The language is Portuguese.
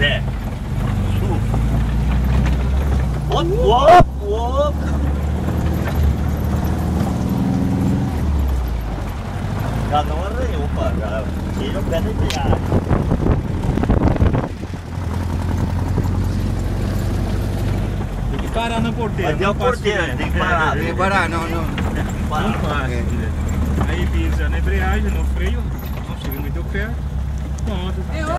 Zé. Op, op, op. Já não arranhou, pá. Já tira o pé da embreagem. Tem que parar na porteira. Mas tem a porteira, tem que né? parar. Tem né? que parar, não, não. Para. Não para. É. Aí pisa na embreagem, no freio. Não chega muito perto. Pronto. É